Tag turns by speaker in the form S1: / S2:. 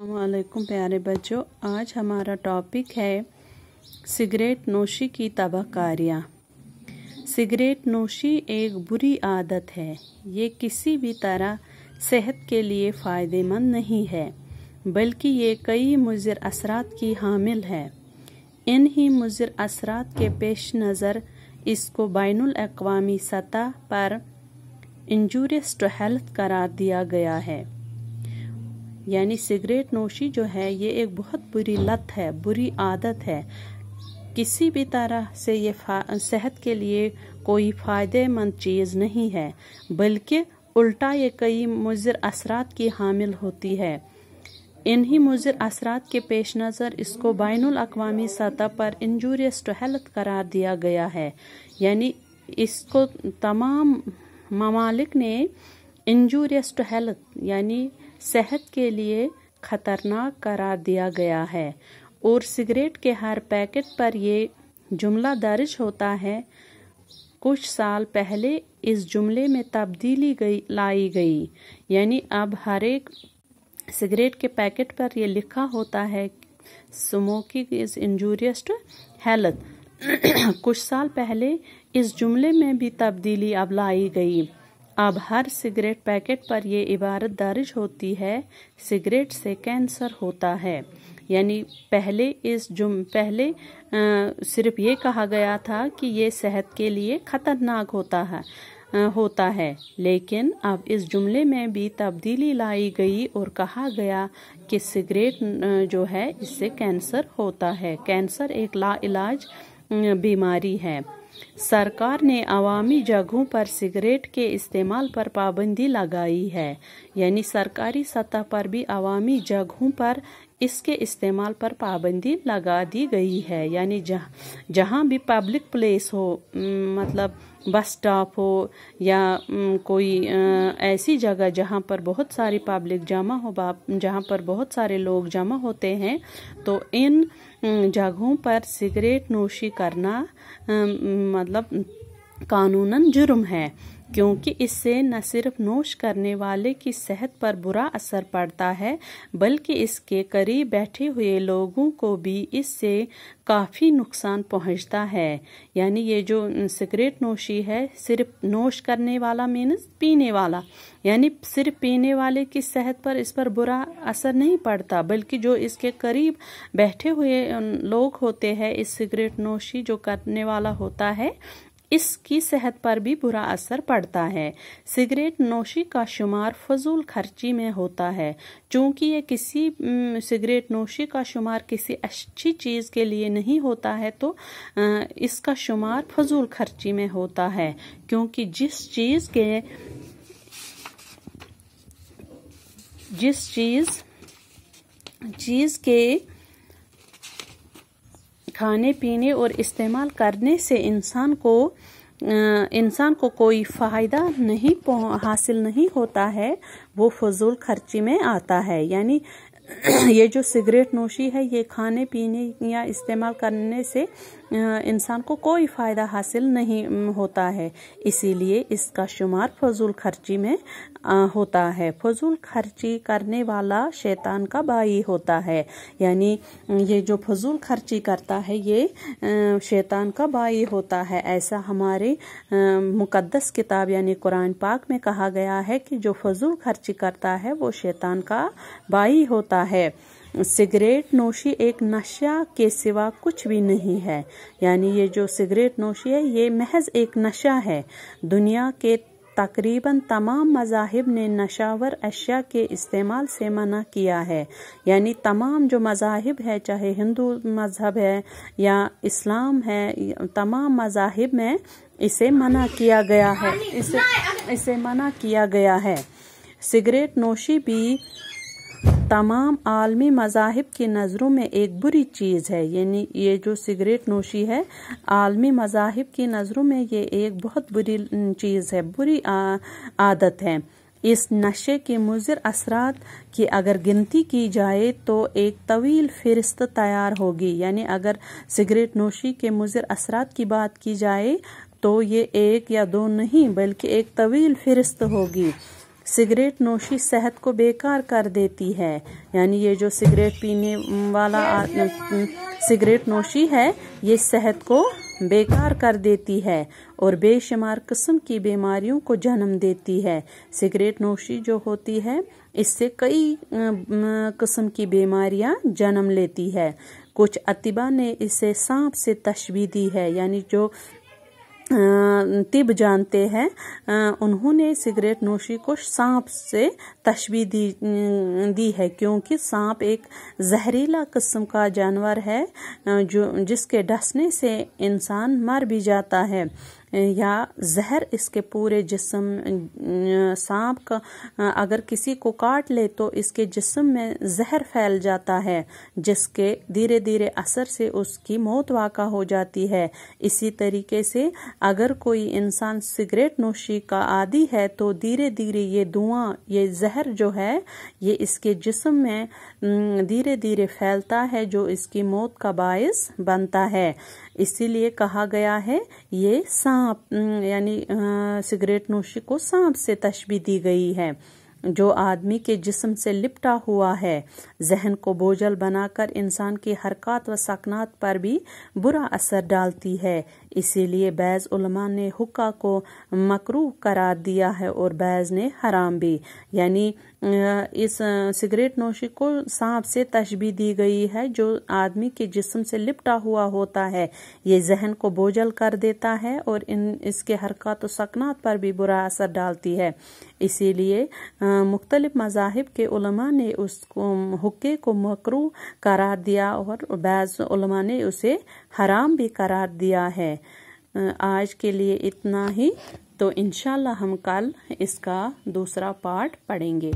S1: वालेकुम प्यारे बच्चों, आज हमारा टॉपिक है सिगरेट नोशी की तबाहकारियाँ। सिगरेट नोशी एक बुरी आदत है। ये किसी भी तरह सेहत के लिए फ़ायदेमंद नहीं है, बल्कि ये कई मुजर असरात की हामिल है। इन ही मुजर असरात के पेश नज़र इसको बैन अवी सतह पर इंजूरियस टू हेल्थ करार दिया गया है। यानी सिगरेट नोशी जो है, ये एक बहुत बुरी लत है, बुरी आदत है। किसी भी तरह से ये सेहत के लिए कोई फ़ायदेमंद चीज़ नहीं है, बल्कि उल्टा ये कई मुजर असरात की हामिल होती है। इन्हीं मुजर असरात के पेश नज़र इसको बैन अवी सतह पर इंजूरियस टू हेल्थ करार दिया गया है। यानी इसको तमाम ममालिक ने इंजूरियस टू हेल्थ यानी सेहत के लिए खतरनाक करार दिया गया है और सिगरेट के हर पैकेट पर ये जुमला दर्ज होता है। कुछ साल पहले इस जुमले में तब्दीली गई, लाई गई। यानी अब हर एक सिगरेट के पैकेट पर यह लिखा होता है smoking is injurious to health कुछ साल पहले इस जुमले में भी तब्दीली अब लाई गई। अब हर सिगरेट पैकेट पर यह इबारत दर्ज होती है सिगरेट से कैंसर होता है। यानी पहले इस जुम पहले आ, सिर्फ़ ये कहा गया था कि ये सेहत के लिए खतरनाक होता है आ, होता है। लेकिन अब इस जुमले में भी तब्दीली लाई गई और कहा गया कि सिगरेट जो है इससे कैंसर होता है। कैंसर एक ला इलाज बीमारी है। सरकार ने अवामी जगहों पर सिगरेट के इस्तेमाल पर पाबंदी लगाई है। यानी सरकारी सतह पर भी अवामी जगहों पर इसके इस्तेमाल पर पाबंदी लगा दी गई है। यानी जहाँ जहाँ भी पब्लिक प्लेस हो मतलब बस स्टॉप हो या कोई ऐसी जगह जहाँ पर बहुत सारी पब्लिक जमा हो जहाँ पर बहुत सारे लोग जमा होते हैं तो इन जगहों पर सिगरेट नोशी करना मतलब कानूनन जुर्म है, क्योंकि इससे न सिर्फ़ नोश करने वाले की सेहत पर बुरा असर पड़ता है, बल्कि इसके करीब बैठे हुए लोगों को भी इससे काफ़ी नुकसान पहुँचता है। यानी ये जो सिगरेट नोशी है, सिर्फ़ नोश करने वाला मीनस पीने वाला, यानी सिर्फ़ पीने वाले की सेहत पर इस पर बुरा असर नहीं पड़ता, बल्कि जो इसके करीब बैठे हुए लोग होते हैं, इस सिगरेट नोशी जो करने वाला होता है इसकी सेहत पर भी बुरा असर पड़ता है। सिगरेट नोशी का शुमार फजूल खर्ची में होता है। चूँकि ये किसी सिगरेट नोशी का शुमार किसी अच्छी चीज़ के लिए नहीं होता है तो इसका शुमार फजूल खर्ची में होता है। क्योंकि जिस चीज़ के, जिस चीज़ चीज़ के खाने, पीने और इस्तेमाल करने से इंसान को इंसान को कोई फ़ायदा नहीं हासिल नहीं होता है, वो फजूल खर्ची में आता है। यानी ये जो सिगरेट नोशी है, ये खाने, पीने या इस्तेमाल करने से इंसान को कोई फ़ायदा हासिल नहीं होता है। इसीलिए इसका शुमार फजूल खर्ची में होता है। फजूल खर्ची करने वाला शैतान का भाई होता है। यानी ये जो फजूल खर्ची करता है, ये शैतान का भाई होता है। ऐसा हमारे मुकद्दस किताब यानी कुरान पाक में कहा गया है कि जो फजूल खर्ची करता है, वो शैतान का भाई होता है। सिगरेट नोशी एक नशा के सिवा कुछ भी नहीं है। यानी ये जो सिगरेट नोशी है, ये महज एक नशा है। दुनिया के तकरीबन तमाम मजाहिब ने नशावर अशिया के इस्तेमाल से मना किया है। यानी तमाम जो मजाहिब है, चाहे हिंदू मज़हब है या इस्लाम है, तमाम मजाहिब में इसे मना किया गया है। इसे इसे मना किया गया है। सिगरेट नोशी भी तमाम आलमी मजाहब की नज़रों में एक बुरी चीज़ है, यानी ये जो सिगरेट नोशी है, आलमी मजाहब की नज़रों में ये एक बहुत बुरी चीज़ है, बुरी आदत है। इस नशे के मुजर असरात की अगर गिनती की जाए तो एक तवील फहरिस्त तैयार होगी, यानी अगर सिगरेट नोशी के मुजर असरात की बात की जाए तो ये एक या दो नहीं, बल्कि एक तवील फहरिस्त होगी। सिगरेट नोशी सेहत को बेकार कर देती है। यानी ये जो सिगरेट पीने वाला सिगरेट नोशी है, ये सेहत को बेकार कर देती है और बेशुमार किस्म की बीमारियों को जन्म देती है। सिगरेट नोशी जो होती है, इससे कई किस्म की बीमारियाँ जन्म लेती है। कुछ अतिबा ने इसे सांप से तशबी दी है, यानी जो तिब जानते हैं। उन्होंने सिगरेट नोशी को सांप से तशबी दी दी है, क्योंकि सांप एक जहरीला किस्म का जानवर है जो, जिसके डसने से इंसान मर भी जाता है। या जहर इसके पूरे जिस्म सांप का अगर किसी को काट ले तो इसके जिस्म में जहर फैल जाता है, जिसके धीरे धीरे असर से उसकी मौत वाक़ा हो जाती है। इसी तरीके से अगर कोई इंसान सिगरेट नोशी का आदि है तो धीरे धीरे ये धुआँ, ये जहर जो है, ये इसके जिस्म में धीरे धीरे फैलता है, जो इसकी मौत का बायस बनता है। इसीलिए कहा गया है, ये सांप यानी सिगरेट नोशी को सांप से तशबी दी गई है, जो आदमी के जिस्म से लिपटा हुआ है। जहन को बोझल बनाकर इंसान की हरकत व सकनात पर भी बुरा असर डालती है। इसीलिए बैज़ उलमा ने हुक्का को मकरू करार दिया है और बैज़ ने हराम भी, यानी इस सिगरेट नोशी को सांप से तशबी दी गई है, जो आदमी के जिस्म से लिपटा हुआ होता है। ये जहन को बोझल कर देता है और इन, इसके हरकत सकनात पर भी बुरा असर डालती है। इसीलिए मुख्तलिफ़ मजाहब के उलमा ने उसको, हुक्के को मकरू करार दिया और बैज़ उलमा ने उसे हराम भी करार दिया है। आज के लिए इतना ही। तो इनशाला हम कल इसका दूसरा पार्ट पढ़ेंगे।